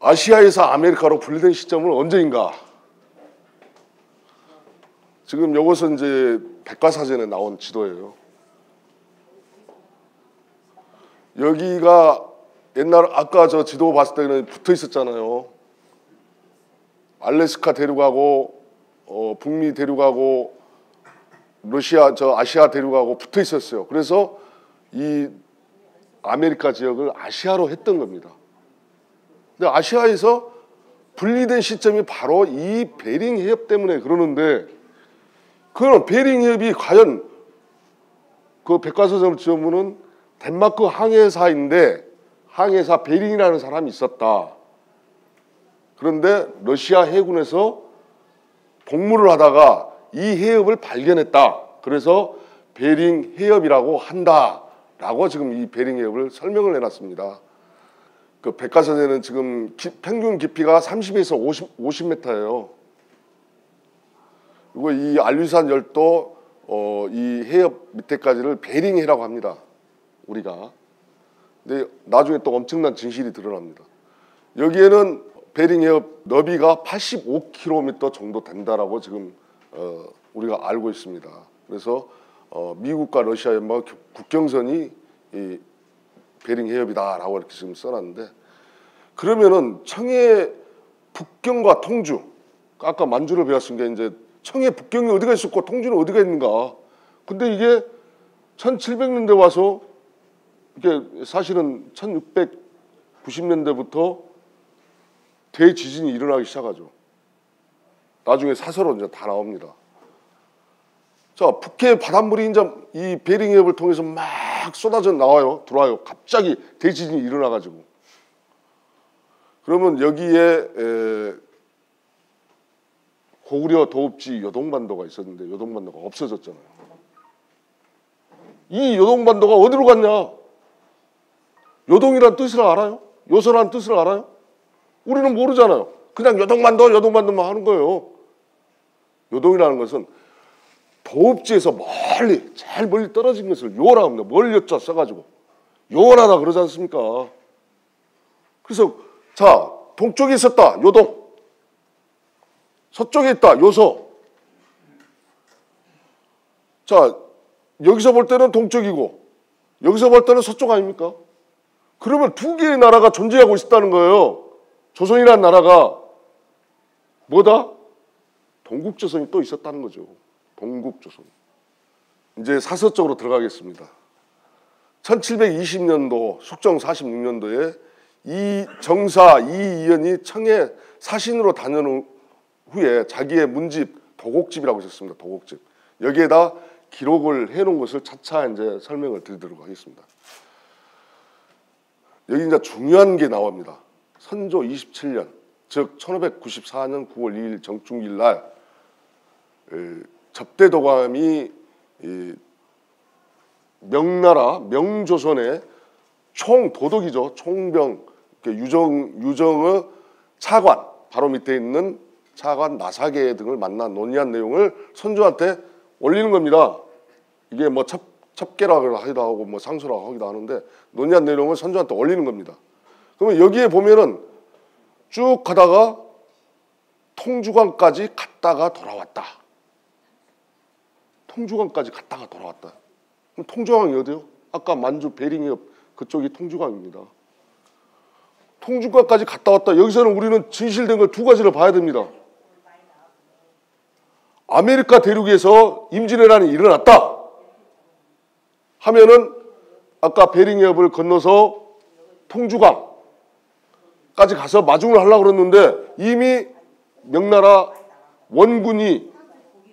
아시아에서 아메리카로 분리된 시점은 언제인가? 지금 이것은 이제 백과사전에 나온 지도예요. 여기가 옛날 아까 저 지도 봤을 때는 붙어 있었잖아요. 알래스카 대륙하고 어, 북미 대륙하고 러시아 저 아시아 대륙하고 붙어 있었어요. 그래서 이 아메리카 지역을 아시아로 했던 겁니다. 근데 아시아에서 분리된 시점이 바로 이 베링 해협 때문에 그러는데 그건 베링 해협이 과연 그 백과사전을 지어보는 덴마크 항해사인데 항해사 베링이라는 사람이 있었다. 그런데 러시아 해군에서 복무를 하다가 이 해협을 발견했다. 그래서 베링 해협이라고 한다 라고 지금 이 베링 해협을 설명을 해놨습니다. 그 백과사전에는 지금 기, 평균 깊이가 30에서 50, 50m예요. 그리고 이 알류산 열도 어, 이 해협 밑에까지를 베링해라고 합니다. 우리가. 근데 나중에 또 엄청난 진실이 드러납니다. 여기에는 베링 해협 너비가 85km 정도 된다라고 지금 어, 우리가 알고 있습니다. 그래서 어, 미국과 러시아 연방 국경선이 이 베링 해협이다라고 이렇게 지금 써놨는데 그러면은 청해 북경과 통주 아까 만주를 게 이제 청해 북경이 어디가 있었고 통주는 어디가 있는가 근데 이게 1700년대 와서 이게 사실은 1690년대부터 대지진이 일어나기 시작하죠. 나중에 사설로 이제 다 나옵니다. 자, 북해 바닷물이 이제 이 베링해협을 통해서 막 쏟아져 나와요. 들어와요. 갑자기 대지진이 일어나가지고. 그러면 여기에 에, 고구려 도읍지 요동반도가 있었는데 요동반도가 없어졌잖아요. 이 요동반도가 어디로 갔냐? 요동이란 뜻을 알아요? 요소란 뜻을 알아요? 우리는 모르잖아요. 그냥 요동반도 요동반도만 하는 거예요. 요동이라는 것은 도읍지에서 멀리 제일 멀리 떨어진 것을 요라고 합니다. 멀리자 써가지고 요원하다 그러지 않습니까? 그래서 자 동쪽에 있었다 요동 서쪽에 있다 요소 자 여기서 볼 때는 동쪽이고 여기서 볼 때는 서쪽 아닙니까? 그러면 두 개의 나라가 존재하고 있었다는 거예요. 조선이라는 나라가 뭐다? 동국조선이 또 있었다는 거죠. 동국조선. 이제 사서적으로 들어가겠습니다. 1720년도 숙정 46년도에 이 정사 이이연이 청해 사신으로 다녀온 후에 자기의 문집 도곡집이라고 있었습니다. 도곡집. 여기에다 기록을 해놓은 것을 차차 이제 설명을 드리도록 하겠습니다. 여기 이제 중요한 게 나옵니다. 선조 27년, 즉 1594년 9월 2일 정중일 날 접대도감이 명나라 명조선의 총 도덕이죠. 총병 유정 유정의 차관 바로 밑에 있는 차관 나사계 등을 만나 논의한 내용을 선조한테 올리는 겁니다. 이게 뭐 첩, 첩계라고 하기도 하고 뭐 상소라고 하기도 하는데 논의한 내용을 선조한테 올리는 겁니다. 그러면 여기에 보면은 쭉 가다가 통주관까지 갔다가 돌아왔다. 통주관까지 갔다가 돌아왔다. 그럼 통주관이 어디요? 아까 만주 베링협 그쪽이 통주관입니다. 통주강까지 갔다 왔다. 여기서는 우리는 진실된 걸 두 가지를 봐야 됩니다. 아메리카 대륙에서 임진왜란이 일어났다. 하면은 아까 베링협을 건너서 통주강 까지 가서 마중을 하려고 그랬는데 이미 명나라 원군이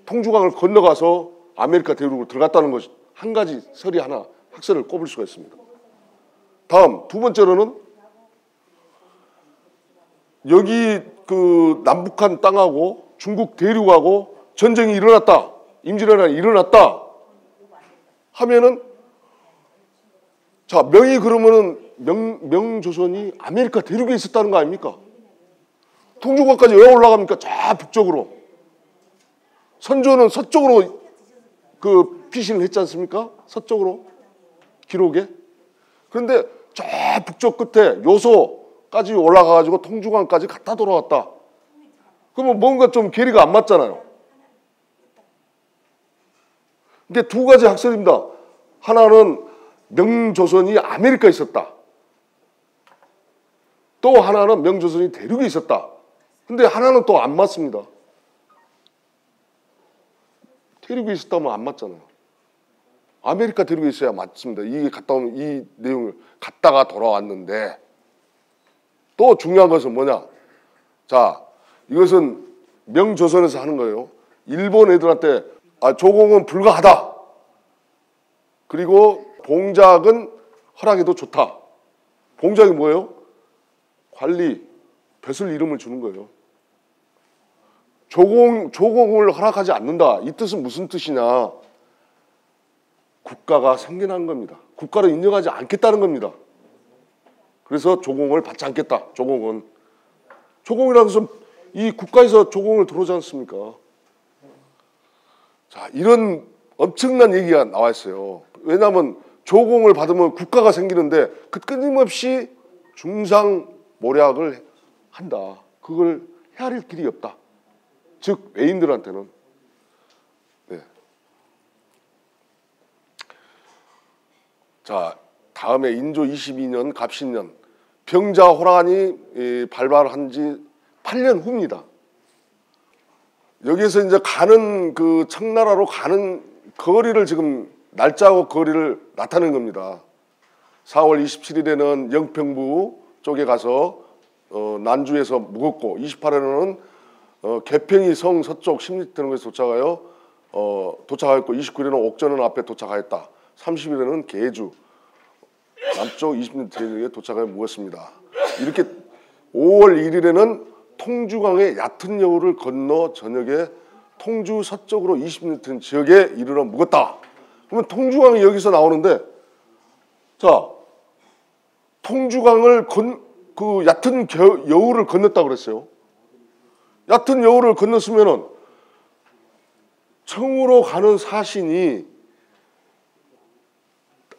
통주강을 건너가서 아메리카 대륙으로 들어갔다는 것이 한 가지 설이 하나 학설을 꼽을 수가 있습니다. 다음 두 번째로는 여기 그 남북한 땅하고 중국 대륙하고 전쟁이 일어났다. 임진왜란이 일어났다. 하면은 자 명이 그러면은 명, 명조선이 아메리카 대륙에 있었다는 거 아닙니까? 통주강까지 왜 올라갑니까? 저 북쪽으로. 선조는 서쪽으로 그 피신을 했지 않습니까? 서쪽으로 기록에. 그런데 저 북쪽 끝에 요소 까지 올라가가지고 통주강까지 갔다 돌아왔다. 그러면 뭔가 좀 괴리가 안 맞잖아요. 근데 두 가지 학설입니다. 하나는 명조선이 아메리카에 있었다. 또 하나는 명조선이 대륙에 있었다. 근데 하나는 또 안 맞습니다. 대륙에 있었다면 안 맞잖아요. 아메리카 대륙에 있어야 맞습니다. 이게 갔다 오면 이 내용을 갔다가 돌아왔는데 또 중요한 것은 뭐냐? 자, 이것은 명조선에서 하는 거예요. 일본 애들한테 아, 조공은 불가하다. 그리고 봉작은 허락해도 좋다. 봉작이 뭐예요? 관리, 벼슬 이름을 주는 거예요. 조공, 조공을 허락하지 않는다. 이 뜻은 무슨 뜻이냐? 국가가 생겨난 겁니다. 국가를 인정하지 않겠다는 겁니다. 그래서 조공을 받지 않겠다. 조공은. 조공이라는 것은 이 국가에서 조공을 들어오지 않습니까? 자, 이런 엄청난 얘기가 나와 있어요. 왜냐하면 조공을 받으면 국가가 생기는데 그 끊임없이 중상 모략을 한다. 그걸 헤아릴 길이 없다. 즉 외인들한테는 네. 자 다음에 인조 22년 갑신년 병자호란이 발발한 지 8년 후입니다. 여기서 이제 가는 그 청나라로 가는 거리를 지금 날짜하고 거리를 나타낸 겁니다. 4월 27일에는 영평부 쪽에 가서 어, 난주에서 묵었고 28일에는 어, 개평이 성 서쪽 16등에서 도착하여 어, 도착하였고 29일에는 옥전원 앞에 도착하였다. 30일에는 계주 남쪽 20년 대륙에 도착하여 묵었습니다. 이렇게 5월 1일에는 통주강의 얕은 여우를 건너 저녁에 통주 서쪽으로 20m 지역에 이르러 묵었다. 그러면 통주강이 여기서 나오는데 자 통주강을 건, 그 얕은 겨, 여울을 건넜다 그랬어요. 얕은 여울을 건넜으면은 청으로 가는 사신이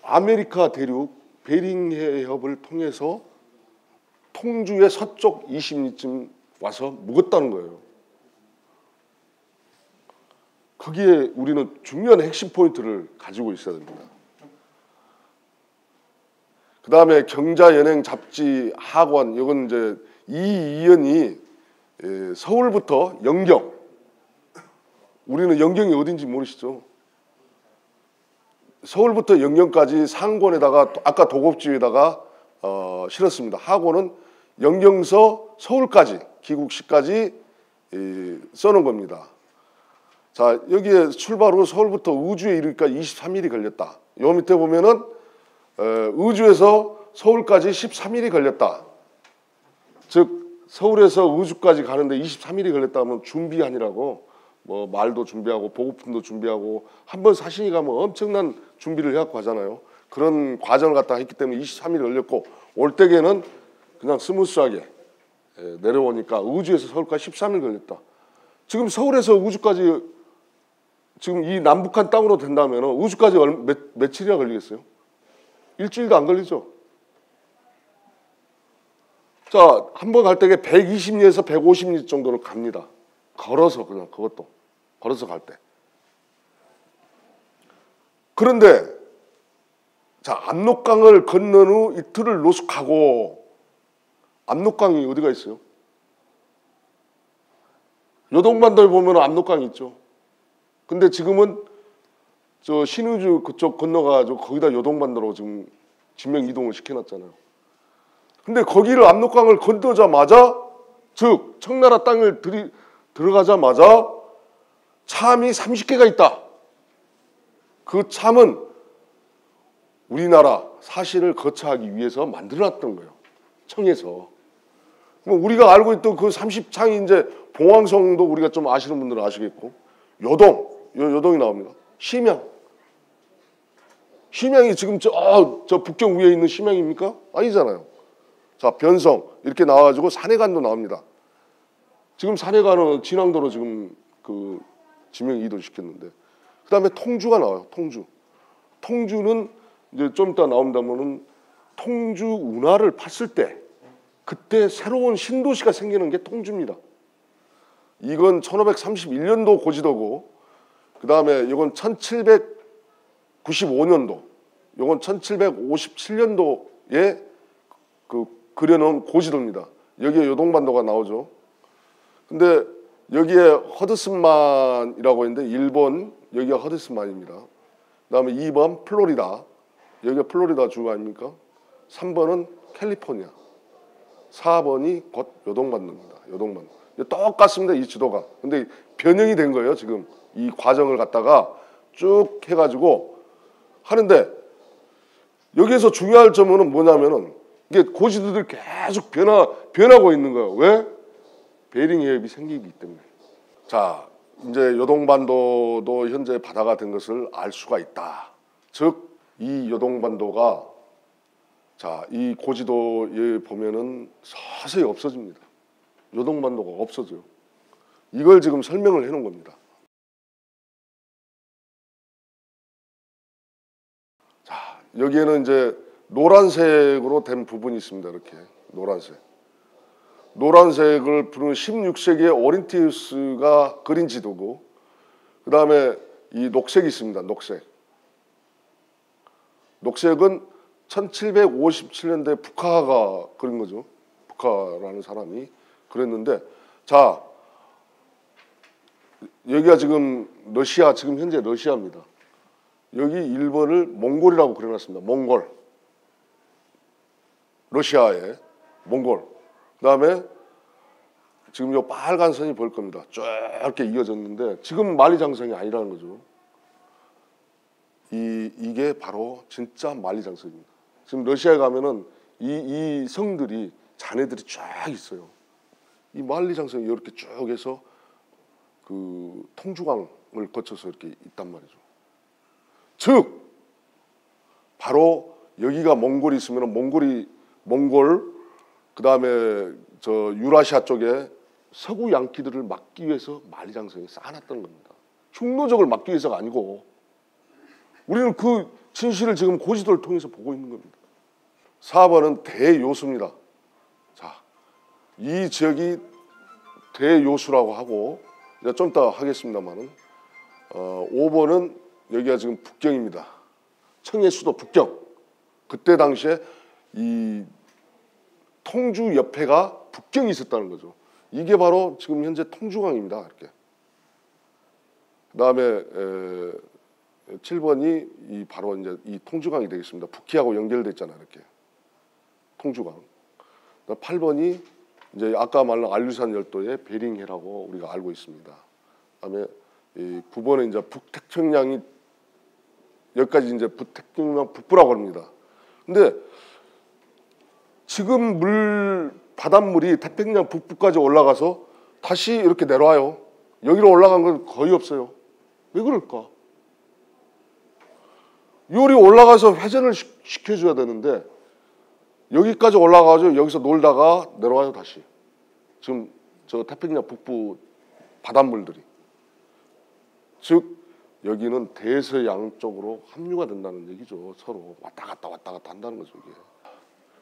아메리카 대륙 베링해협을 통해서 통주의 서쪽 20리쯤 와서 묵었다는 거예요. 거기에 우리는 중요한 핵심 포인트를 가지고 있어야 됩니다. 그 다음에 경자연행 잡지 학원 이건 이제 이 이연이 서울부터 영경 우리는 영경이 어딘지 모르시죠? 서울부터 영경까지 상권에다가 아까 도곡지에다가 어, 실었습니다. 학원은 영경서 서울까지 기국시까지 이, 써놓은 겁니다. 자 여기에 출발 후 서울부터 의주에 이르니까 23일이 걸렸다. 요 밑에 보면은 어, 의주에서 서울까지 13일이 걸렸다. 즉 서울에서 의주까지 가는데 23일이 걸렸다 하면 준비하니라고 뭐 말도 준비하고 보급품도 준비하고 한 번 사신이 가면 엄청난 준비를 해갖고 가잖아요. 그런 과정을 갖다 했기 때문에 23일이 걸렸고 올 때에는 그냥 smooth하게 예, 내려오니까 의주에서 서울까지 13일 걸렸다. 지금 서울에서 의주까지 지금 이 남북한 땅으로 된다면 의주까지 몇, 며칠이나 걸리겠어요? 일주일도 안 걸리죠. 자, 한번 갈 때에 120리에서 150리 정도를 갑니다. 걸어서 그냥 그것도 걸어서 갈 때. 그런데 자 압록강을 건넌 후 이틀을 노숙하고 압록강이 어디가 있어요? 요동반도에 보면 압록강이 있죠. 근데 지금은 저 신우주 그쪽 건너가지고 거기다 요동반도로 지금 지명 이동을 시켜놨잖아요. 근데 거기를 압록강을 건너자마자 즉 청나라 땅을 들이, 들어가자마자 참이 30개가 있다. 그 참은 우리나라 사실을 거처하기 위해서 만들어놨던 거예요. 청에서. 뭐 우리가 알고 있던 그 30창이 이제 봉황성도 우리가 좀 아시는 분들은 아시겠고 요동, 요, 요동이 나옵니다. 심양. 심양이 지금 저, 아, 저 북경 위에 있는 심양입니까? 아니잖아요. 자, 변성 이렇게 나와가지고 산해관도 나옵니다. 지금 산해관은 진앙도로 지금 그 지명 이동 시켰는데 그 다음에 통주가 나와요. 통주. 통주는 이제 좀 이따 나온다면은 통주 운하를 팠을 때 그때 새로운 신도시가 생기는 게 통주입니다. 이건 1531년도 고지도고 그 다음에 이건 1795년도 이건 1757년도에 그 그려놓은 고지도입니다. 여기에 요동반도가 나오죠. 근데 여기에 허드슨만이라고 있는데 1번 여기가 허드슨만입니다. 그 다음에 2번 플로리다. 여기가 플로리다 주 아닙니까? 3번은 캘리포니아. 4번이 곧 요동반도입니다. 요동반도. 똑같습니다. 이 지도가. 근데 변형이 된 거예요. 지금 이 과정을 갖다가 쭉 해가지고 하는데 여기에서 중요할 점은 뭐냐면은 이게 고지도들이 계속 변화 변하고 있는 거예요. 왜? 베링 해협이 생기기 때문에. 자, 이제 요동반도도 현재 바다가 된 것을 알 수가 있다. 즉 이 요동반도가 자, 이 고지도에 보면은 서서히 없어집니다. 요동반도가 없어져요. 이걸 지금 설명을 해 놓은 겁니다. 자, 여기에는 이제 노란색으로 된 부분이 있습니다. 이렇게 노란색. 노란색을 부르는 16세기의 오린티우스가 그린 지도고 그 다음에 이 녹색이 있습니다. 녹색. 녹색은 1757년대 북하가 그린 거죠. 북하라는 사람이 그랬는데 자 여기가 지금 러시아 지금 현재 러시아입니다. 여기 일본을 몽골이라고 그려놨습니다. 몽골. 러시아의 몽골. 그다음에 지금 요 빨간 선이 보일 겁니다. 쭉 이렇게 이어졌는데 지금 만리장성이 아니라는 거죠. 이 이게 바로 진짜 만리장성입니다. 지금 러시아에 가면은 이, 이 성들이 잔해들이 쫙 있어요. 이 만리장성이 이렇게 쭉 해서 그 통주강을 거쳐서 이렇게 있단 말이죠. 즉 바로 여기가 몽골이 있으면 몽골이 몽골 그 다음에 저 유라시아 쪽에 서구 양키들을 막기 위해서 만리장성에 쌓아놨던 겁니다. 흉노적을 막기 위해서가 아니고 우리는 그 진실을 지금 고지도를 통해서 보고 있는 겁니다. 4번은 대요수입니다. 자, 이 지역이 대요수라고 하고 좀 이따 하겠습니다만은 어, 5번은 여기가 지금 북경입니다. 청해 수도 북경. 그때 당시에 이 통주 옆에가 북경이 있었다는 거죠. 이게 바로 지금 현재 통주강입니다. 이렇게. 그다음에 7번이 이 바로 이제 이 통주강이 되겠습니다. 북해하고 연결돼 있잖아요. 이렇게. 통주강. 8번이 이제 아까 말한 알류산 열도의 베링해라고 우리가 알고 있습니다. 그다음에 이 9번은 이제 북태평양이 여기까지 이제 북태평양 북부라고 합니다. 근데 지금 물 바닷물이 태평양 북부까지 올라가서 다시 이렇게 내려와요. 여기로 올라간 건 거의 없어요. 왜 그럴까? 요리 올라가서 회전을 시켜줘야 되는데 여기까지 올라가가지고 여기서 놀다가 내려와요 다시. 지금 저 태평양 북부 바닷물들이. 즉 여기는 대서양 쪽으로 합류가 된다는 얘기죠. 서로 왔다 갔다 왔다 갔다 한다는 거죠. 이게.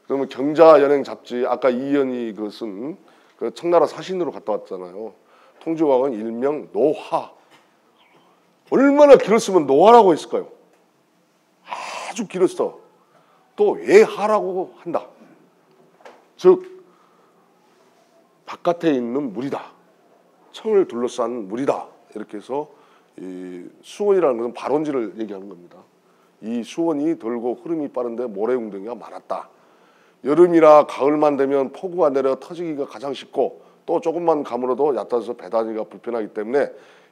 그러면 경자 연행 잡지 아까 이연이 그쓴 그 청나라 사신으로 갔다 왔잖아요. 통주왕은 일명 노화. 얼마나 길었으면 노화라고 했을까요? 아주 길었어. 또 외하라고 한다. 즉 바깥에 있는 물이다. 청을 둘러싼 물이다. 이렇게 해서 이 수원이라는 것은 발원지를 얘기하는 겁니다. 이 수원이 돌고 흐름이 빠른데 모래웅덩이가 많았다. 여름이라 가을만 되면 폭우가 내려 터지기가 가장 쉽고 또 조금만 가물어도 얕아서 배다니기가 불편하기 때문에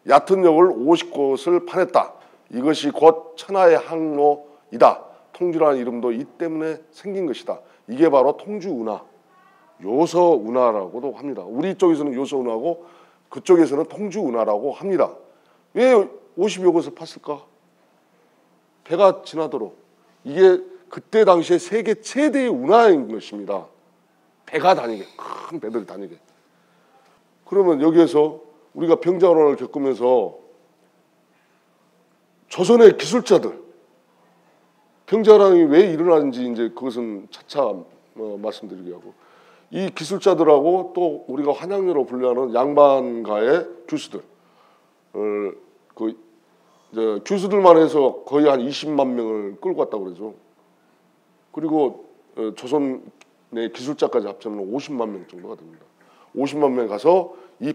얕은 역을 50곳을 파냈다. 이것이 곧 천하의 항로이다. 통주라는 이름도 이 때문에 생긴 것이다. 이게 바로 통주 운하, 요서 운하라고도 합니다. 우리 쪽에서는 요서 운하고 그쪽에서는 통주 운하라고 합니다. 왜 50여 곳을 팠을까? 배가 지나도록. 이게 그때 당시에 세계 최대의 운하인 것입니다. 배가 다니게 큰 배들이 다니게. 그러면 여기에서 우리가 병자호란을 겪으면서 조선의 기술자들 병자호란이 왜 일어나는지 이제 그것은 차차 어, 말씀드리게 하고 이 기술자들하고 또 우리가 한양녀로 분류하는 양반가의 교수들, 어, 그 이제 교수들만 해서 거의 한 20만 명을 끌고 왔다고 그러죠. 그리고 어, 조선의 기술자까지 합치면 50만 명 정도가 됩니다. 50만 명 가서 이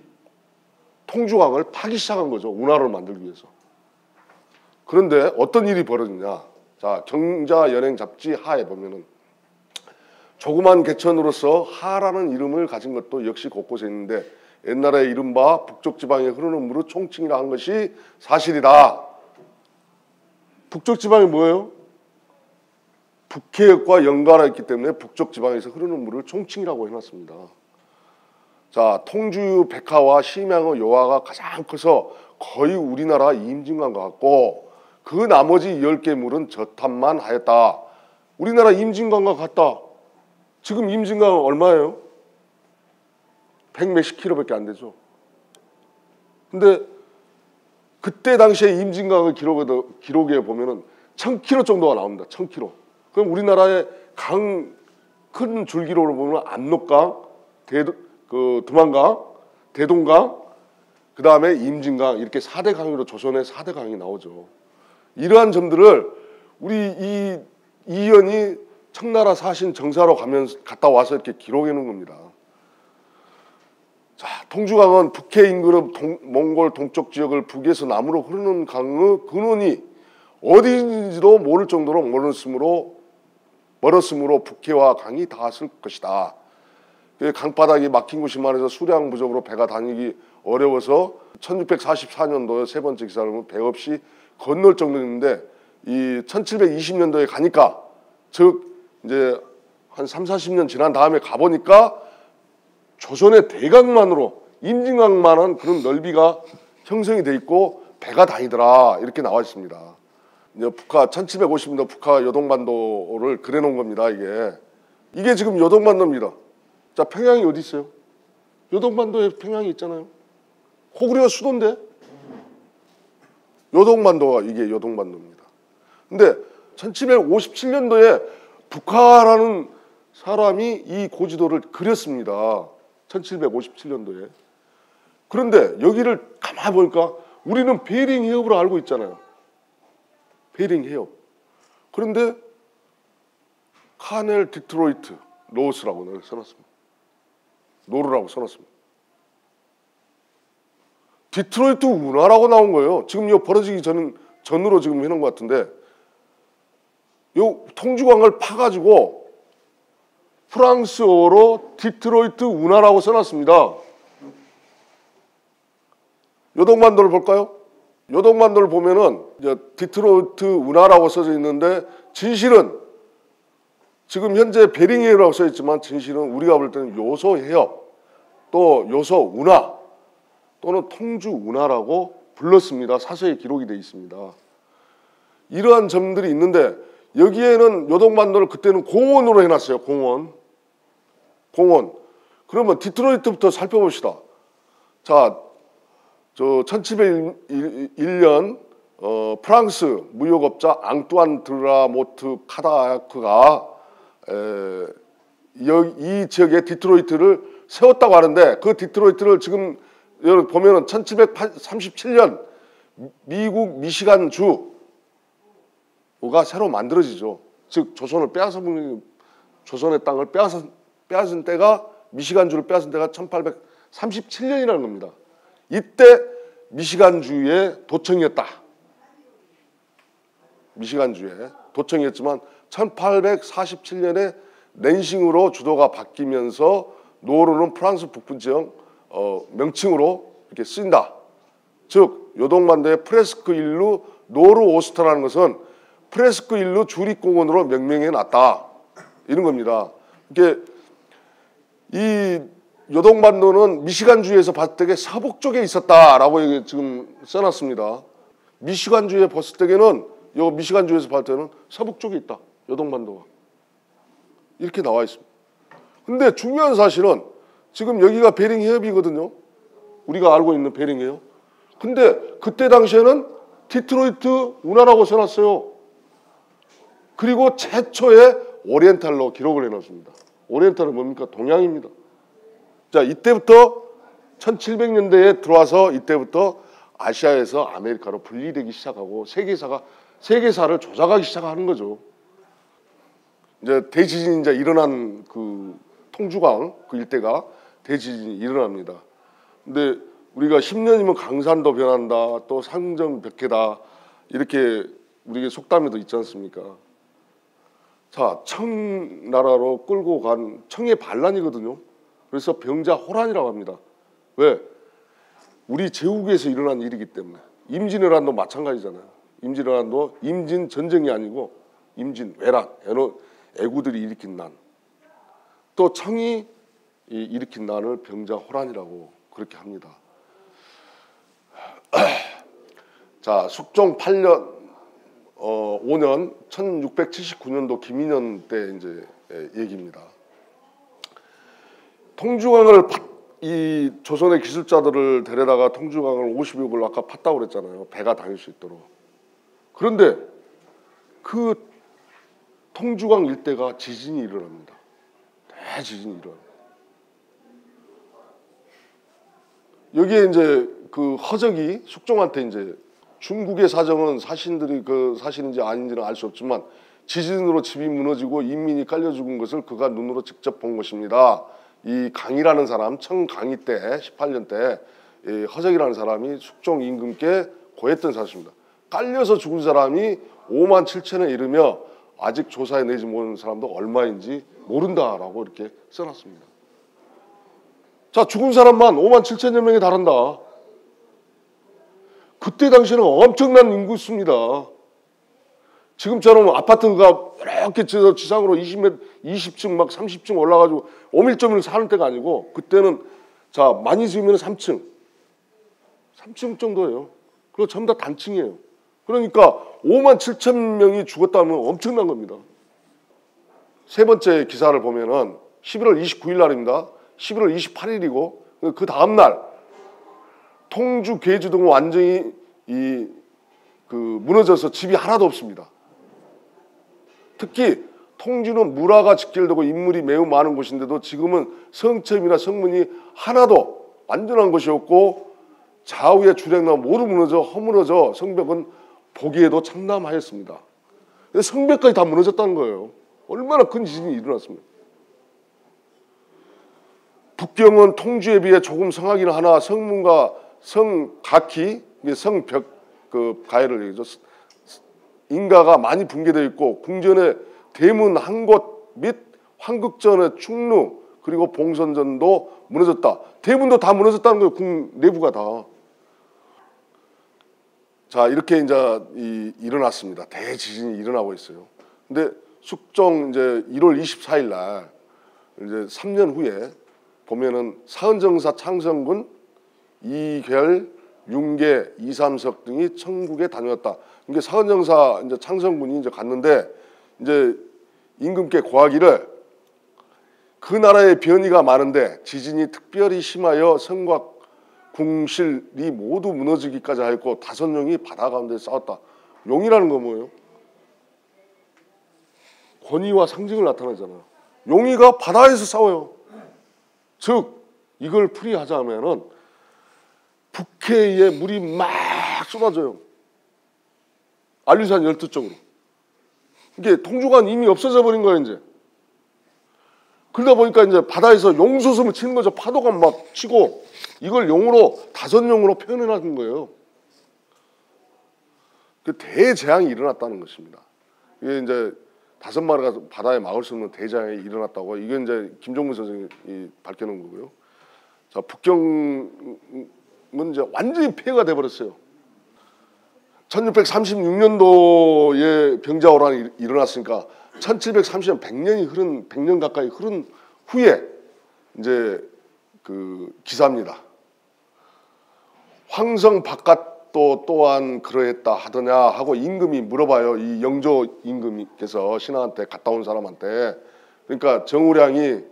통주강을 파기 시작한 거죠. 운하를 만들기 위해서. 그런데 어떤 일이 벌어지냐. 자, 경자 연행 잡지 하에 보면은 조그만 개천으로서 하라는 이름을 가진 것도 역시 곳곳에 있는데 옛날에 이른바 북쪽 지방에 흐르는 물을 총칭이라 한 것이 사실이다. 북쪽 지방이 뭐예요? 북해역과 연관하였기 때문에 북쪽 지방에서 흐르는 물을 총칭이라고 해놨습니다. 자, 통주 백화와 심양의 요하가 가장 커서 거의 우리나라 임진강과 같고 그 나머지 10개 물은 저탄만 하였다. 우리나라 임진강과 같다. 지금 임진강 얼마예요? 100 몇십 킬로밖에 안 되죠. 근데 그때 당시에 임진강을 기록에, 기록에 보면은 1000킬로 정도가 나옵니다. 1000킬로. 그럼 우리나라의 강 큰 줄기로를 보면 압록강, 대도, 그 두만강, 대동강, 그 다음에 임진강 이렇게 4대 강으로 조선의 4대 강이 나오죠. 이러한 점들을 우리 이 이연이 청나라 사신 정사로 가면 갔다 와서 이렇게 기록해 놓은 겁니다. 자, 통주강은 북해 인근의 동, 몽골 동쪽 지역을 북에서 남으로 흐르는 강의 근원이 어디인지도 모를 정도로 멀었으므로 멀었으므로 북해와 강이 닿았을 것이다. 그 강바닥이 막힌 곳이 많아서 수량 부족으로 배가 다니기 어려워서 1644년도에 세 번째 기사를 보면 배 없이 건널 정도였는데 이 1720년도에 가니까 즉 이제 한 3, 40년 지난 다음에 가보니까 조선의 대강만으로 임진강만한 그런 넓이가 형성이 돼 있고 배가 다니더라 이렇게 나와 있습니다. 이제 북하 1750년도 북하 요동반도를 그려놓은 겁니다. 이게 이게 지금 요동반도입니다. 자 평양이 어디 있어요? 요동반도에 평양이 있잖아요. 고구리가 수도인데 요동반도가 이게 요동반도입니다. 근데 1757년도에 북하라는 사람이 이 고지도를 그렸습니다. 1757년도에. 그런데 여기를 가만히 보니까 우리는 베링 해협으로 알고 있잖아요. 해협. 그런데 Canal Détroit Nord라고 써놨습니다. Nord라고 써놨습니다. 디트로이트 운하라고 나온 거예요. 지금 이 벌어지기 전, 전으로 지금 해놓은 것 같은데 요 통주강을 파가지고 프랑스어로 디트로이트 운하라고 써놨습니다. 요동반도를 볼까요? 요동반도를 보면은 디트로이트 운하라고 써져 있는데 진실은 지금 현재 베링해협라고 써 있지만 진실은 우리가 볼 때는 요소 해협 또 요소 운하 또는 통주 운하라고 불렀습니다. 사서에 기록이 되어 있습니다. 이러한 점들이 있는데 여기에는 요동반도를 그때는 공원으로 해놨어요. 공원. 공원. 그러면 디트로이트부터 살펴봅시다. 자, 저 1701년 어, 프랑스 무역업자 앙뚜안 드라모트 카다크가 에, 이 지역에 디트로이트를 세웠다고 하는데 그 디트로이트를 지금 여러분 보면은 1737년 미국 미시간 주가 새로 만들어지죠. 즉 조선을 빼앗아 먹는 조선의 땅을 빼앗아 빼앗은 때가 미시간 주를 빼앗은 때가 1837년이라는 겁니다. 이때 미시간주의 도청이었다. 미시간주의 도청이었지만 1847년에 랜싱으로 주도가 바뀌면서 노르는 프랑스 북부 지역 어, 명칭으로 이렇게 쓰인다. 즉 요동반도의 프레스크 일루 노르 오스터라는 것은 프레스크 일루 주립공원으로 명명해 놨다. 이런 겁니다. 이게 이 요동반도는 미시간주에서 때 서북 쪽에 있었다라고 지금 써놨습니다. 미시간주에 봤을 때는 요 미시간주에서 봤을 때는 서북 쪽에 있다. 요동반도가 이렇게 나와 있습니다. 근데 중요한 사실은 지금 여기가 베링 해협이거든요. 우리가 알고 있는 베링 해협. 근데 그때 당시에는 디트로이트 운하라고 써놨어요. 그리고 최초의 오리엔탈로 기록을 해놨습니다. 오리엔탈은 뭡니까? 동양입니다. 자, 이때부터 1700년대에 들어와서 이때부터 아시아에서 아메리카로 분리되기 시작하고 세계사가 세계사를 조작하기 시작하는 거죠. 이제 대지진이 이제 일어난 그 통주강 그 일대가 대지진이 일어납니다. 근데 우리가 10년이면 강산도 변한다, 또 상정 벽해다 이렇게 우리가 속담에도 있지 않습니까? 자, 청나라로 끌고 간 청의 반란이거든요. 그래서 병자 호란이라고 합니다. 왜? 우리 제국에서 일어난 일이기 때문에 임진왜란도 마찬가지잖아요. 임진왜란도 임진 전쟁이 아니고 임진 외란, 애구들이 일으킨 난. 또 청이 일으킨 난을 병자 호란이라고 그렇게 합니다. 자, 숙종 8년 어, 5년 1679년도 김인년 때 이제 얘기입니다. 통주강을 이 조선의 기술자들을 데려다가 통주강을 50여을 아까 팠다고 그랬잖아요. 배가 다닐 수 있도록. 그런데 그 통주강 일대가 지진이 일어납니다. 대지진이 일어납니다. 여기에 이제 그 허적이 숙종한테 이제 중국의 사정은 사신들이 그 사실인지 아닌지는 알 수 없지만 지진으로 집이 무너지고 인민이 깔려 죽은 것을 그가 눈으로 직접 본 것입니다. 이 강이라는 사람 청강희 때 18년 때 허적이라는 사람이 숙종 임금께 고했던 사실입니다. 깔려서 죽은 사람이 5만 7천에 이르며 아직 조사해 내지 못한 사람도 얼마인지 모른다라고 이렇게 써놨습니다. 자 죽은 사람만 5만 7천여 명이 다른다. 그때 당시에는 엄청난 인구수입니다. 지금처럼 아파트가 이렇게 지상으로 20m, 20층 막 30층 올라가지고 오밀조밀 사는 때가 아니고 그때는 자 많이 지으면 3층, 3층 정도예요. 그리고 전부 다 단층이에요. 그러니까 5만 7천 명이 죽었다면 엄청난 겁니다. 세 번째 기사를 보면은 11월 29일 날입니다. 11월 28일이고 그 다음 날 통주 괴주 등 완전히 이 그 무너져서 집이 하나도 없습니다. 특히 통주는 무라가 직결되고 인물이 매우 많은 곳인데도 지금은 성첩이나 성문이 하나도 완전한 것이 없고 좌우의 주랭나 모두 무너져 허물어져 성벽은 보기에도 참담하였습니다. 성벽까지 다 무너졌다는 거예요. 얼마나 큰 지진이 일어났습니까? 북경은 통주에 비해 조금 성하기는 하나 성문과 성각희, 성벽 그 가해를 얘기죠. 인가가 많이 붕괴되어 있고 궁전의 대문 한 곳 및 황극전의 충루 그리고 봉선전도 무너졌다. 대문도 다 무너졌다는 거예요. 궁 내부가 다. 자 이렇게 이제 이, 일어났습니다. 대지진이 일어나고 있어요. 근데 숙종 이제 1월 24일 날 이제 3년 후에 보면은 사은정사 창성군 이결 윤계 이삼석 등이 천국에 다녀왔다. 이게 사은정사 이제 창성군이 이제 갔는데 이제 임금께 고하기를 그 나라의 변이가 많은데 지진이 특별히 심하여 성곽 궁실이 모두 무너지기까지 하였고 다섯 용이 바다 가운데 싸웠다. 용이라는 건 뭐예요? 권위와 상징을 나타내잖아요. 용이가 바다에서 싸워요. 즉 이걸 풀이하자면은 북해에 물이 막 쏟아져요. 안류산 열두 쪽으로. 이게 통주관 이미 없어져 버린 거예요 이제. 그러다 보니까 이제 바다에서 용수섬을 치는 거죠. 파도가 막 치고 이걸 용으로 다섯 용으로 표현해 놨는 거예요. 그 대재앙이 일어났다는 것입니다. 이게 이제 다섯 마리가 바다에 막을 수 없는 대재앙이 일어났다고 이게 이제 김종문 선생이 밝혀놓은 거고요. 자 북경은 이제 완전히 폐해가 돼버렸어요. 1636년도에 병자호란이 일어났으니까 1730년 100년이 흐른 100년 가까이 흐른 후에 이제 그 기사입니다. 황성 바깥도 또한 그러했다 하더냐 하고 임금이 물어봐요. 이 영조 임금께서 신하한테 갔다 온 사람한테 그러니까 정우량이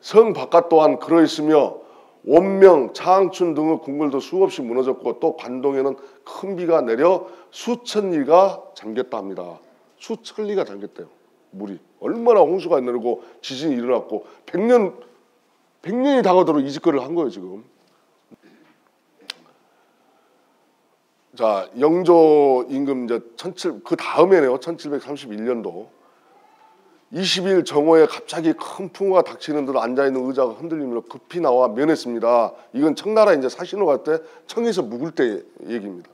성 바깥 또한 그러했으며 원명, 차항춘 등의 궁궐도 수없이 무너졌고 또 관동에는 큰 비가 내려 수천 리가 잠겼다 합니다. 수천 리가 잠겼대요. 물이 얼마나 홍수가 내리고 지진이 일어났고 100년 100년이 다가도록 이 짓거리를 한 거예요 지금. 자 영조 임금 이제 17, 그 다음에네요 1731년도 20일 정오에 갑자기 큰 풍우가 닥치는 듯 앉아 있는 의자가 흔들리며 급히 나와 면했습니다. 이건 청나라 이제 사신으로 갈때 청에서 묵을 때 얘기입니다.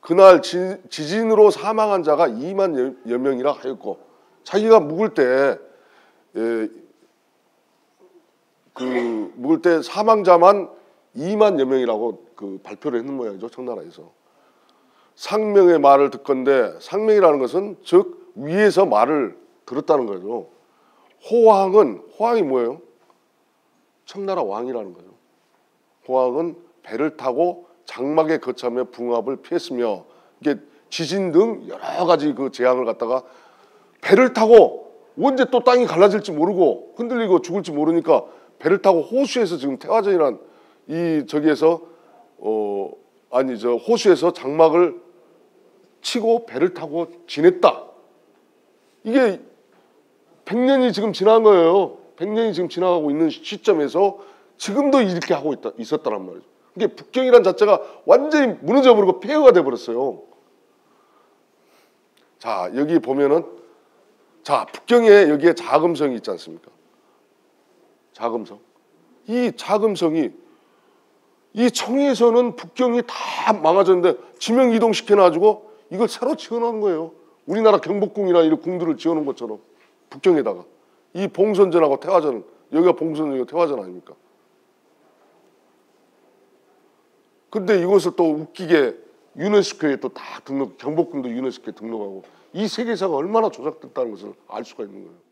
그날 지, 지진으로 사망한 자가 2만 여, 여 명이라 하였고 자기가 묵을 때 예, 그 묵을 때 사망자만 2만 여 명이라고 그 발표를 했는 모양이죠 청나라에서 상명의 말을 듣건데 상명이라는 것은 즉 위에서 말을 들었다는 거죠. 호황은 호황이 뭐예요? 청나라 왕이라는 거죠. 호황은 배를 타고 장막에 거참해 붕압을 피했으며 이게 지진 등 여러 가지 그 재앙을 갖다가 배를 타고 언제 또 땅이 갈라질지 모르고 흔들리고 죽을지 모르니까 배를 타고 호수에서 지금 태화전이란 이 저기에서 어 아니 저 호수에서 장막을 치고 배를 타고 지냈다. 이게 100년이 지금 지난 거예요. 100년이 지금 지나가고 있는 시점에서 지금도 이렇게 하고 있다, 있었다란 말이죠. 이게 북경이란 자체가 완전히 무너져 버리고 폐허가 돼 버렸어요. 자, 여기 보면은 자, 북경에 여기에 자금성이 있지 않습니까? 자금성. 이 자금성이 이 청에서는 북경이 다 망가졌는데 지명 이동시켜 놔 가지고 이걸 새로 지어 놓은 거예요. 우리나라 경복궁이나 이런 궁들을 지어 놓은 것처럼 북경에다가 이 봉선전하고 태화전 여기가 봉선전이고 태화전 아닙니까? 근데 이것을 또 웃기게 유네스코에 또 다 등록 경복궁도 유네스코에 등록하고 이 세계사가 얼마나 조작됐다는 것을 알 수가 있는 거예요.